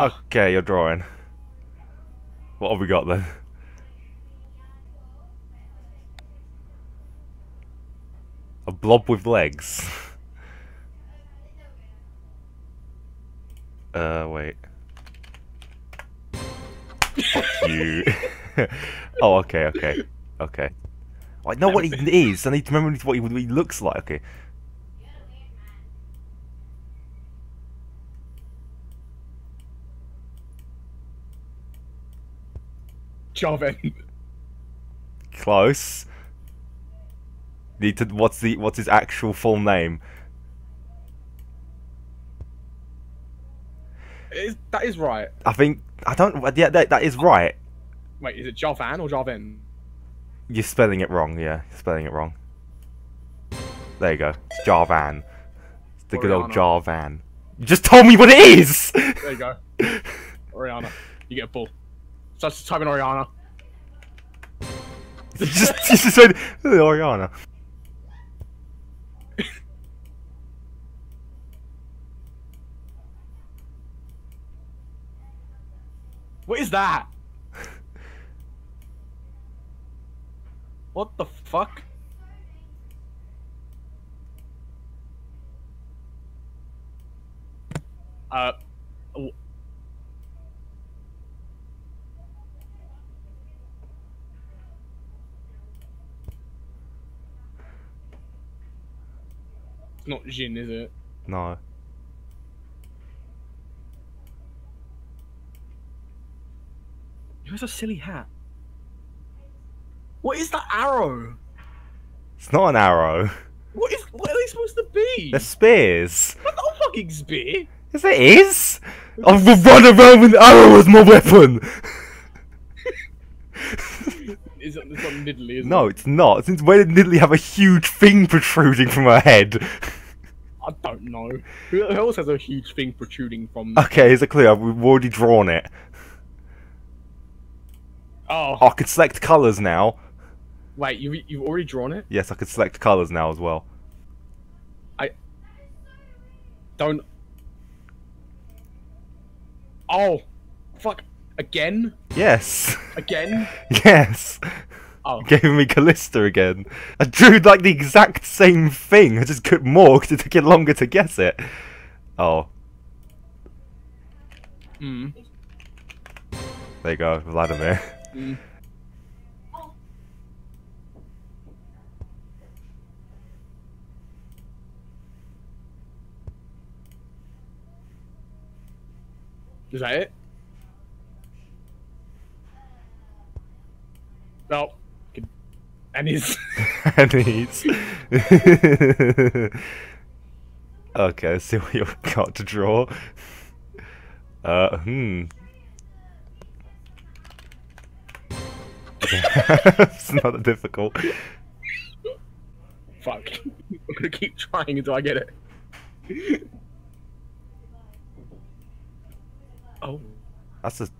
Okay, you're drawing. What have we got then? A blob with legs. uh, wait. Fuck you. oh, okay, okay, okay. I know what he is. I need to remember what he, what he looks like. Okay. Jarvan. Close. Need to. What's the? What's his actual full name? Is, that is right. I think. I don't. Yeah, that, that is right. Wait, is it Jarvan or Jarvan? You're spelling it wrong. Yeah, you're spelling it wrong. There you go. It's Jarvan. It's the good old Orianna. Jarvan. You just told me what it is. There you go. Orianna. You get a ball. So just type in Orianna. Just, just said "Oh, Orianna. What is that? what the fuck? Uh. It's not Jhin, is it? No. He has a silly hat. What is that arrow? It's not an arrow. What is? What are they supposed to be? They're spears. That's not a fucking spear. Yes, it is. I will run around with an arrow as my weapon. It's not Nidalee, is no, it? it's not. Since when did Nidalee have a huge thing protruding from her head? I don't know. Who who else has a huge thing protruding from? Okay, here's a clue. We've already drawn it. Oh. oh, I could select colours now. wait, you you've already drawn it? Yes, I could select colours now as well. I don't. Oh, fuck! Again? Yes. Again? yes. Oh, Gave me Kalista again. I drew like the exact same thing. I just cut more because it took it longer to guess it. Oh, hmm. there you go, Vladimir. Mm. Is that it? No. And he's. and he's. okay, let's see what you've got to draw. Uh, hmm. it's not that difficult. Fuck. I'm gonna keep trying until I get it. oh. That's just.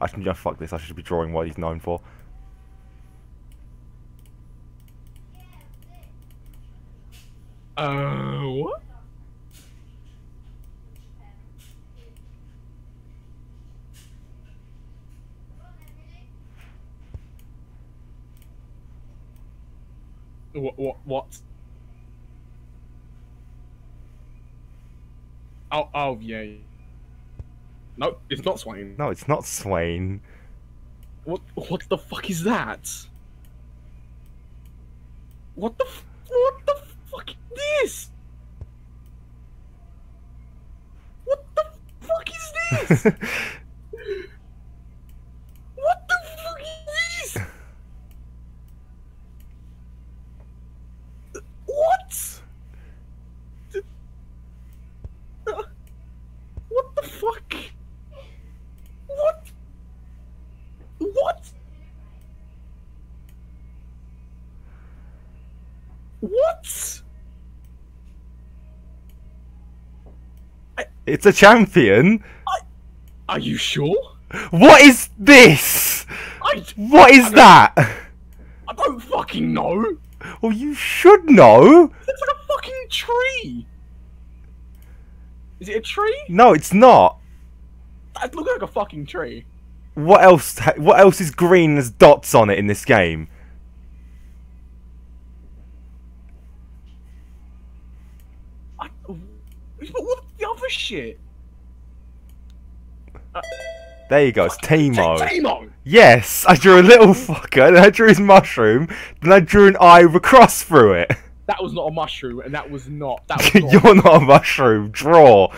I should yeah, fuck this. I should be drawing what he's known for. Uh, what? What? What? What? Oh, oh, yeah. No, it's not Swain. No, it's not Swain. What? What the fuck is that? What the? What the fuck is this? What the fuck is this? what the fuck is this? What? Uh, What the fuck? What? What? What? It's a champion. Are you sure? What is this? I, What is that? I don't fucking know. Well, you should know. It's like a fucking tree. Is it a tree? No, it's not. That looks like a fucking tree. What else? What else is green has dots on it in this game? I, what shit? There you go. It's Teemo. Teemo! Yes, I drew a little fucker, then I drew his mushroom, then I drew an eye with a cross through it. That was not a mushroom, and that was not. That was not. You're not a mushroom. Draw.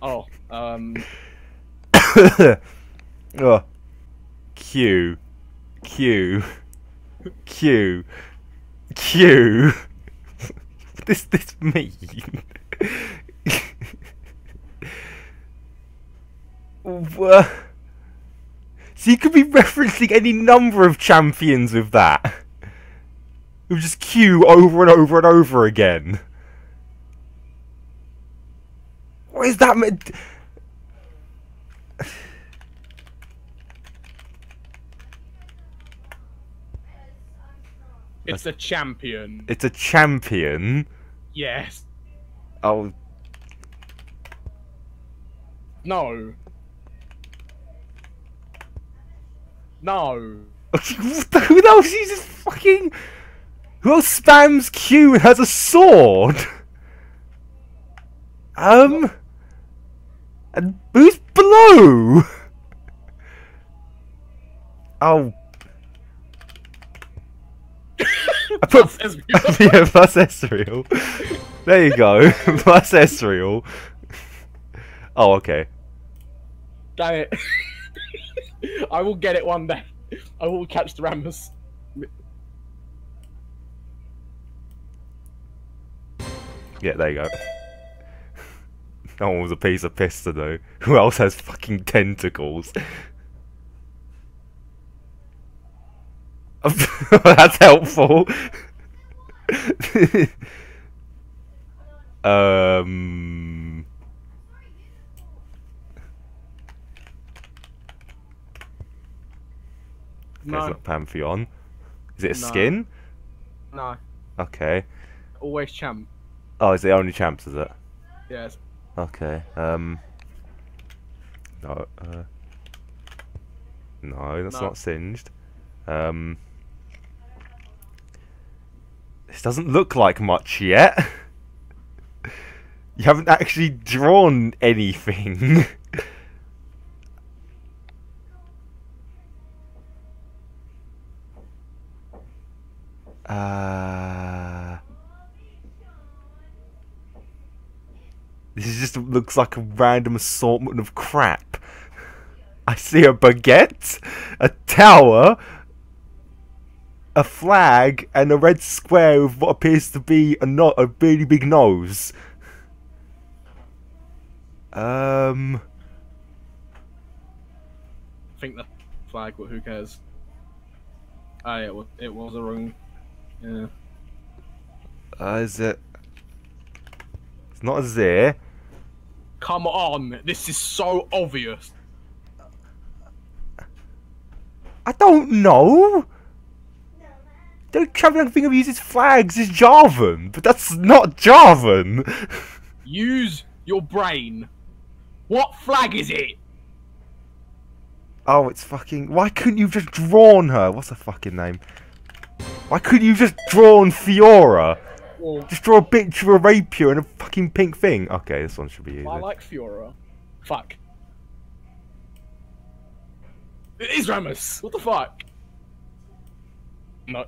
oh, um, oh. Q. Q. Q. Q. What does this mean? So you could be referencing any number of champions with that. It would just Q over and over and over again. What is that? It's a champion. It's a champion. Yes. Oh, No. No. who else uses fucking? Who else spams Q and has a sword? Um, and who's below? Oh, I put yeah plus Ezreal. There you go, plus Ezreal. Oh, okay. Damn it. I will get it one day. I will catch the Rammus. Yeah, there you go. That one was a piece of piss to do. Who else has fucking tentacles? That's helpful. um. Okay, No. it's not Pantheon. Is it a No. skin? No. Okay. Always champ. Oh, is it only champs, is it? Yes. Okay. Um. No. Uh, no, that's No. not singed. Um. This doesn't look like much yet. you haven't actually drawn anything. uh. This just looks like a random assortment of crap. I see a baguette, a tower, a flag, and a red square with what appears to be a not a really big nose. Um, I think the flag, but who cares? Ah, it was, it was a wrong. Yeah. uh, is it? It's not a Z. Come on, this is so obvious. I don't know. The thing of uses flags is Jarvan, but that's not Jarvan. Use your brain. What flag is it? Oh, it's fucking. Why couldn't you just drawn her? What's her fucking name? Why couldn't you just drawn Fiora? Well, Just draw a bitch of a rapier and a fucking pink thing. Okay, this one should be easy. I like Fiora. Fuck. It is Rammus. What the fuck? No.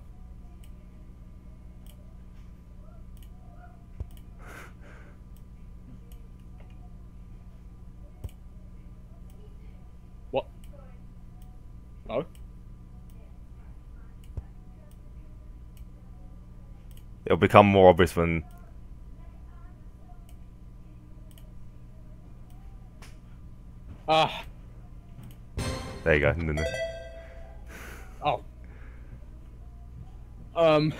No. It'll become more obvious when. Ah. There you go. No, no. Oh. Um.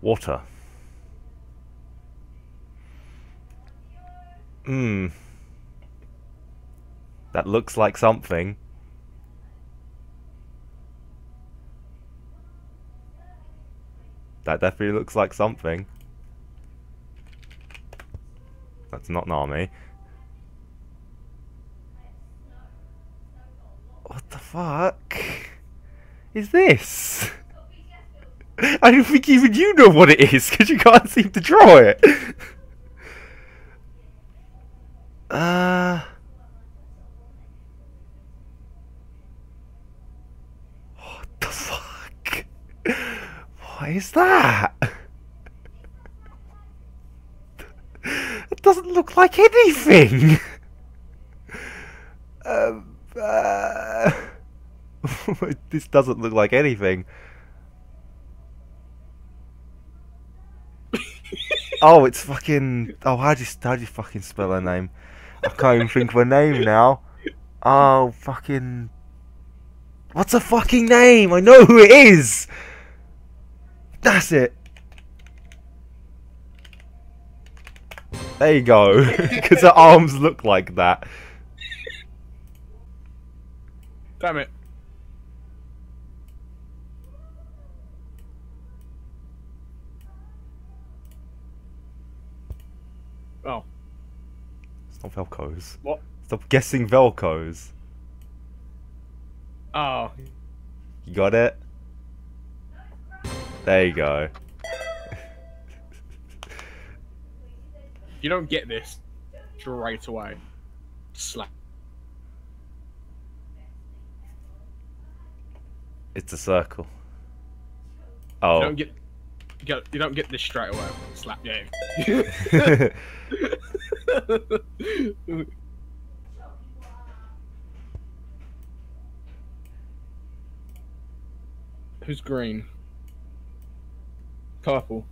Water. Hmm. That looks like something. That definitely looks like something. That's not Nami. What the fuck is this? I don't think even you know what it is because you can't seem to draw it. Uh. What the fuck? What is that? It doesn't look like anything. Um, uh, this doesn't look like anything. oh, it's fucking. Oh, how do you how do you fucking spell her name? I can't even think of her name now. Oh, fucking. What's her fucking name? I know who it is. That's it. There you go. Because her arms look like that. Damn it. Oh. It's not Velcros. What? Stop guessing Velcros. Oh. You got it? There you go. You don't get this straight away. Slap. It's a circle. Oh. You Oh. don't get. You, get, you don't get this straight away. Slap game. Who's green? Purple.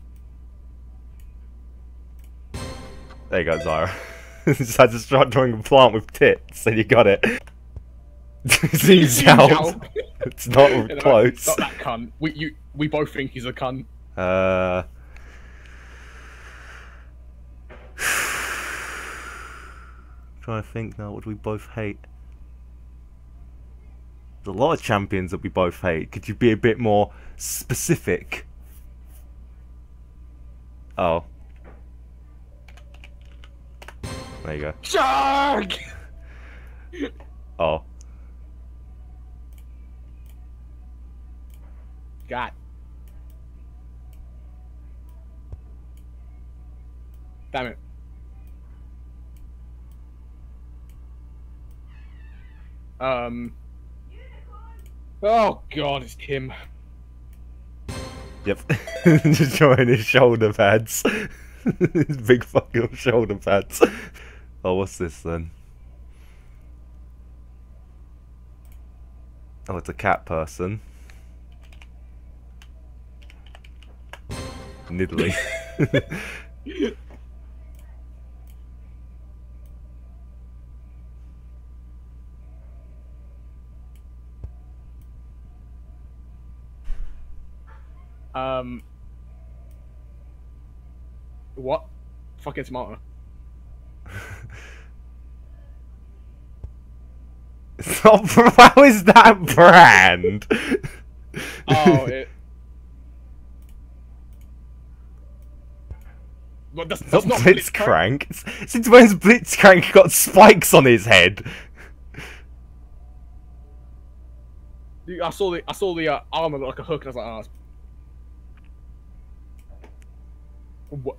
there you go, Zyra. Just had to start drawing a plant with tits, and you got it. Out. It's not You know, close. Not that cunt. We you we both think he's a cunt. Uh. Trying to think now, what do we both hate? There's a lot of champions that we both hate. Could you be a bit more specific? Oh. There you go. Shark. Oh. God. Damn it. Um. Oh God, it's Kim. Yep. Just showing his shoulder pads. his big fucking shoulder pads. Oh, what's this then? Oh, it's a cat person. Niddly. Um. What? Fucking. It's not. How is that brand? Oh, it. But that's, It's that's not not Blitzcrank. Blitzcrank. Since when's Blitzcrank got spikes on his head? I saw the I saw the uh, armor look like a hook, and I was like, oh, it's- what?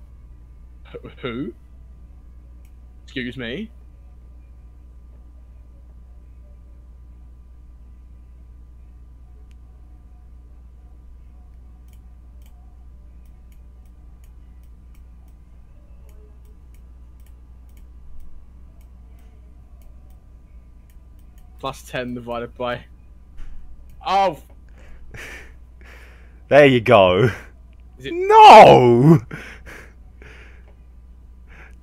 Who? Excuse me. Plus ten divided by. Oh, There you go. It- No!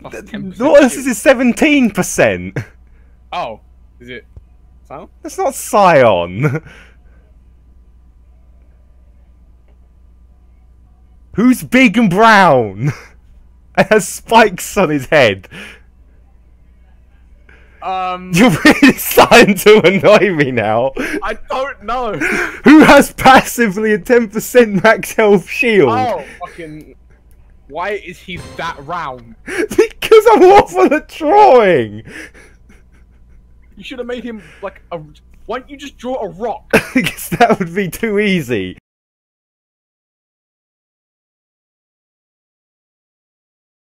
Plus Th- 10%. What this is seventeen percent. Oh, is it? Sound? That's not Sion. Who's big and brown? And has spikes on his head. Um, You're really starting to annoy me now. I don't know. Who has passively a 10% max health shield? Oh, fucking. Why is he that round? Because I'm awful at drawing. You should have made him like a. Why don't you just draw a rock? Because that would be too easy.